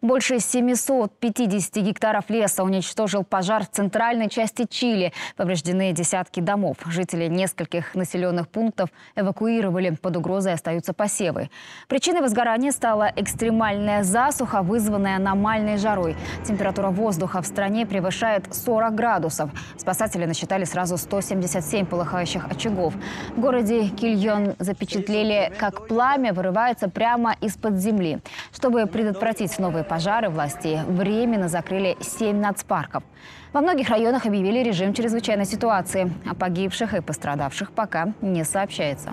Больше 750 гектаров леса уничтожил пожар в центральной части Чили. Повреждены десятки домов. Жители нескольких населенных пунктов эвакуировали. Под угрозой остаются посевы. Причиной возгорания стала экстремальная засуха, вызванная аномальной жарой. Температура воздуха в стране превышает 40 градусов. Спасатели насчитали сразу 177 полыхающих очагов. В городе Кильон запечатлели, как пламя вырывается прямо из-под земли. Чтобы предотвратить новые пожары власти временно закрыли 7 нацпарков. Во многих районах объявили режим чрезвычайной ситуации. О погибших и пострадавших пока не сообщается.